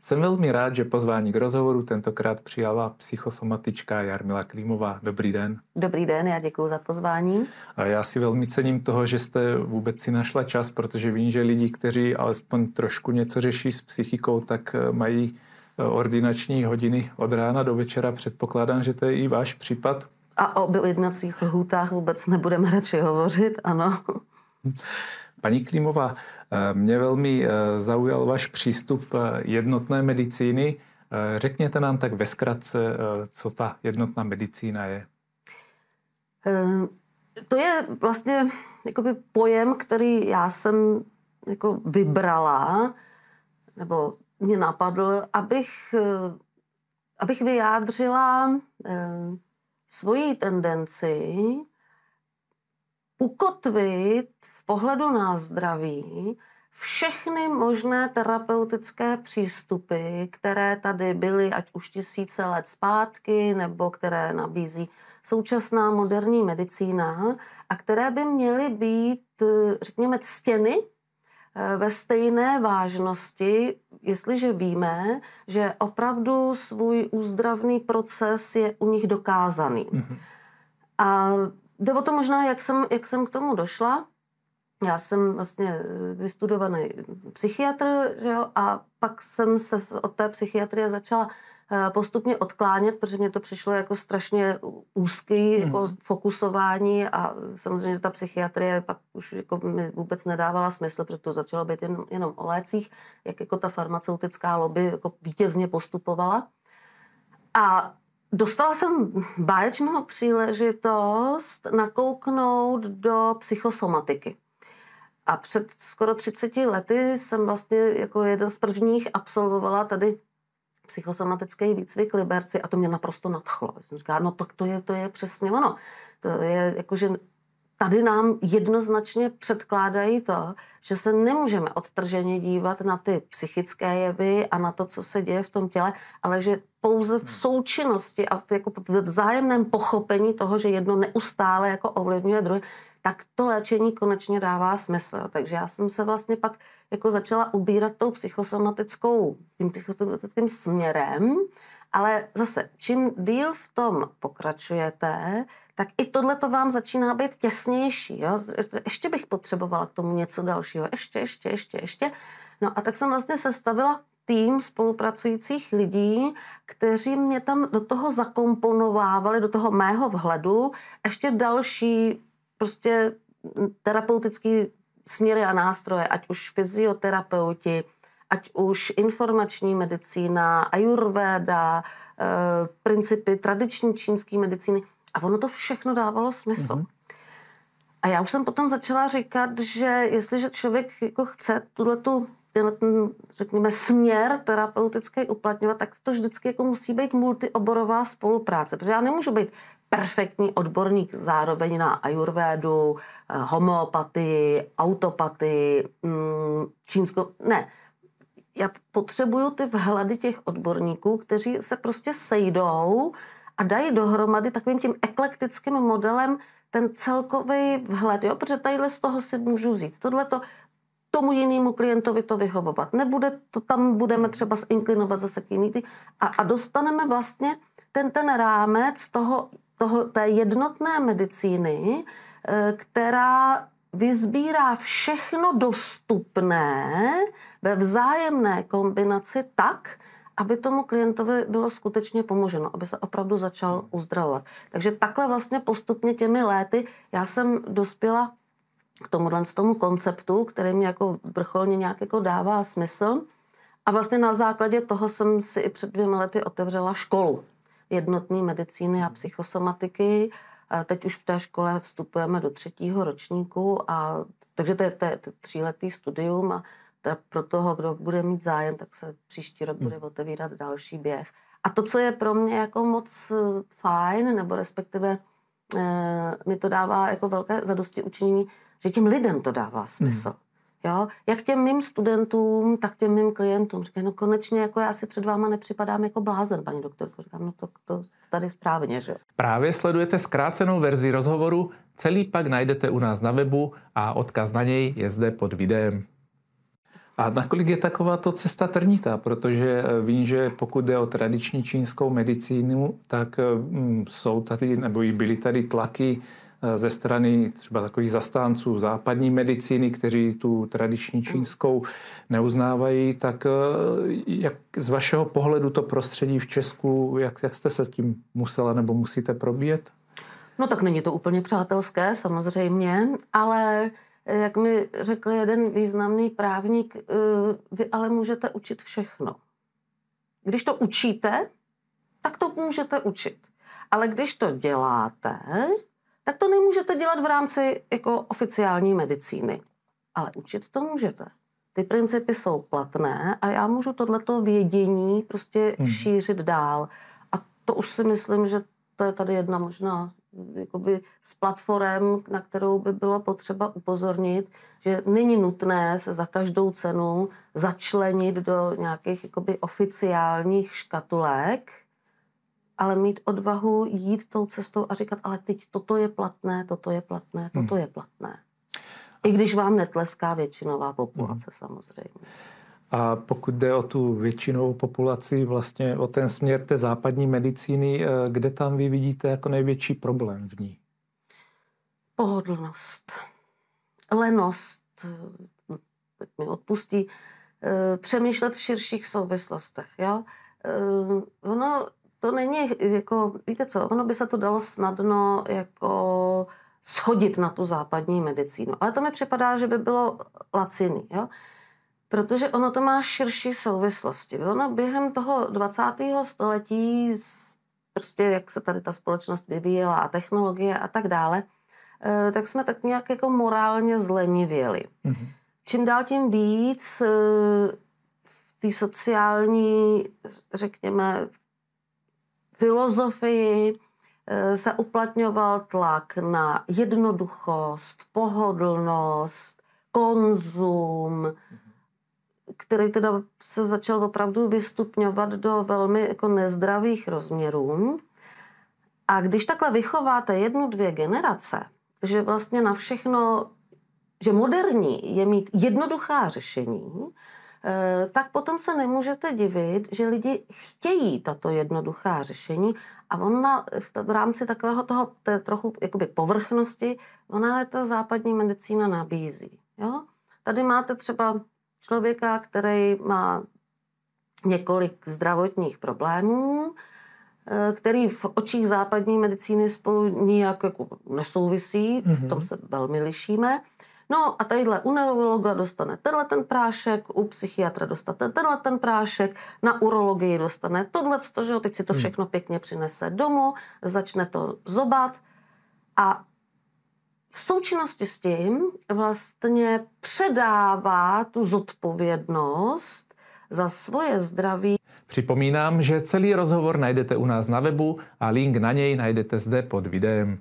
Jsem velmi rád, že pozvání k rozhovoru tentokrát přijala psychosomatička Jarmila Klímová. Dobrý den. Dobrý den, já děkuji za pozvání. A já si velmi cením toho, že jste vůbec si našla čas, protože vím, že lidi, kteří alespoň trošku něco řeší s psychikou, tak eh, mají eh, ordinační hodiny od rána do večera. Předpokládám, že to je i váš případ. A o jednacích lhůtách vůbec nebudeme radši hovořit, ano. Paní Klímová, eh, mě velmi eh, zaujal váš přístup eh, jednotné medicíny. Řekněte nám tak ve zkratce, co ta jednotná medicína je. To je vlastně jakoby pojem, který já jsem jako vybrala, nebo mě napadl, abych, abych vyjádřila svoji tendenci ukotvit v pohledu na zdraví všechny možné terapeutické přístupy, které tady byly ať už tisíce let zpátky, nebo které nabízí současná moderní medicína a které by měly být, řekněme, ctěny eh, ve stejné vážnosti, jestliže víme, že opravdu svůj úzdravný proces je u nich dokázaný. Mm-hmm. A Jde o to možná, jak jsem, jak jsem k tomu došla. Já jsem vlastně eh, vystudovaný psychiatr že jo, a pak jsem se od té psychiatrie začala eh, postupně odklánět, protože mě to přišlo jako strašně úzký hmm. jako fokusování a samozřejmě ta psychiatrie pak už jako mi vůbec nedávala smysl, protože to začalo být jen, jenom o lécích, jak jako ta farmaceutická lobby jako vítězně postupovala. A Dostala jsem báječnou příležitost nakouknout do psychosomatiky. A před skoro 30 lety jsem vlastně jako jeden z prvních absolvovala tady psychosomatický výcvik Liberci a to mě naprosto nadchlo. Jsem říkala, no tak to je, to je přesně ono. To je jako, že tady nám jednoznačně předkládají to, že se nemůžeme odtrženě dívat na ty psychické jevy a na to, co se děje v tom těle, ale že pouze v součinnosti a v, jako v vzájemném pochopení toho, že jedno neustále jako ovlivňuje druhé, tak to léčení konečně dává smysl. Takže já jsem se vlastně pak jako začala ubírat tou psychosomatickou, tím psychosomatickým směrem, ale zase, čím díl v tom pokračujete, tak i tohle to vám začíná být těsnější. Jo? Ještě bych potřebovala k tomu něco dalšího. Ještě, ještě, ještě, ještě. No a tak jsem vlastně sestavila tým spolupracujících lidí, kteří mě tam do toho zakomponovávali, do toho mého vhledu, ještě další prostě terapeutický směry a nástroje, ať už fyzioterapeuti, ať už informační medicína, ayurveda, e, principy tradiční čínské medicíny. A ono to všechno dávalo smysl. Mm-hmm. A já už jsem potom začala říkat, že jestliže člověk jako chce tuhle tu tenhle ten, řekněme, směr terapeutický uplatňovat, tak to vždycky jako musí být multioborová spolupráce, protože já nemůžu být perfektní odborník zároveň na ajurvédu, eh, homeopatii, autopatii, mm, čínskou... Ne, já potřebuju ty vhledy těch odborníků, kteří se prostě sejdou a dají dohromady takovým tím eklektickým modelem ten celkový vhled, jo? protože tadyhle z toho si můžu vzít. Tohle to tomu jinému klientovi to vyhovovat. Nebude, to tam budeme třeba zinklinovat zase k jiný a, a dostaneme vlastně ten, ten rámec toho, toho, té jednotné medicíny, eh, která vyzbírá všechno dostupné ve vzájemné kombinaci tak, aby tomu klientovi bylo skutečně pomoženo, aby se opravdu začal uzdravovat. Takže takhle vlastně postupně těmi léty já jsem dospěla k tomuhle z tomu konceptu, který mě jako vrcholně nějak jako dává smysl. A vlastně na základě toho jsem si i před dvěma lety otevřela školu jednotné medicíny a psychosomatiky. Teď už v té škole vstupujeme do třetího ročníku, a, takže to je, to je tříletý studium a pro toho, kdo bude mít zájem, tak se příští rok bude hmm. otevírat další běh. A to, co je pro mě jako moc eh, fajn, nebo respektive e, mi to dává jako velké zadosti učinění, že těm lidem to dává smysl. Hmm. Jo? Jak těm mým studentům, tak těm mým klientům. Říkají, no konečně jako já si před váma nepřipadám jako blázen, paní doktorko. Říkám, no to, to tady správně, že Právě sledujete zkrácenou verzi rozhovoru, celý pak najdete u nás na webu a odkaz na něj je zde pod videem. A nakolik je taková to cesta trnitá? Protože eh, vím, že pokud jde o tradiční čínskou medicínu, tak mm, jsou tady, nebo i byly tady tlaky Eh, ze strany třeba takových zastánců západní medicíny, kteří tu tradiční čínskou neuznávají, tak eh, jak z vašeho pohledu to prostředí v Česku, jak, jak jste se s tím musela nebo musíte probíjet? No tak není to úplně přátelské, samozřejmě, ale eh, jak mi řekl jeden významný právník, vy ale můžete učit všechno. Když to učíte, tak to můžete učit. Ale když to děláte, tak to nemůžete dělat v rámci jako oficiální medicíny. Ale učit to můžete. Ty principy jsou platné a já můžu tohleto vědění prostě hmm. šířit dál. A to už si myslím, že to je tady jedna možná jakoby z platform, na kterou by bylo potřeba upozornit, že není nutné se za každou cenu začlenit do nějakých jakoby oficiálních škatulek, ale mít odvahu jít tou cestou a říkat, ale teď toto je platné, toto je platné, toto hmm. je platné. I když vám netleská většinová populace hmm. samozřejmě. A pokud jde o tu většinovou populaci, vlastně o ten směr té západní medicíny, eh, kde tam vy vidíte jako největší problém v ní? Pohodlnost, lenost, teď mi odpustí, eh, přemýšlet v širších souvislostech. Jo? Eh, ono to není jako, víte co, ono by se to dalo snadno jako schodit na tu západní medicínu. Ale to mi připadá, že by bylo laciný, jo? Protože ono to má širší souvislosti. Ono během toho 20. století, prostě jak se tady ta společnost vyvíjela a technologie a tak dále, eh, tak jsme tak nějak jako morálně zlenivěli. Mm-hmm. Čím dál tím víc eh, v té sociální, řekněme, filozofii eh, se uplatňoval tlak na jednoduchost, pohodlnost, konzum, který teda se začal opravdu vystupňovat do velmi jako nezdravých rozměrů. A když takhle vychováte jednu, dvě generace, že vlastně na všechno, že moderní je mít jednoduchá řešení, Eh, tak potom se nemůžete divit, že lidi chtějí tato jednoduchá řešení a ona v rámci takového toho té trochu jakoby povrchnosti, ona je ta západní medicína nabízí. Jo? Tady máte třeba člověka, který má několik zdravotních problémů, eh, který v očích západní medicíny spolu nijak jako nesouvisí, mm-hmm. v tom mhm. se velmi lišíme. No a tadyhle u neurologa dostane tenhle ten prášek, u psychiatra dostane tenhle ten prášek, na urologii dostane tohle, že jo, teď si to hmm. všechno pěkně přinese domů, začne to zobat a v součinnosti s tím vlastně předává tu zodpovědnost za svoje zdraví. Připomínám, že celý rozhovor najdete u nás na webu a link na něj najdete zde pod videem.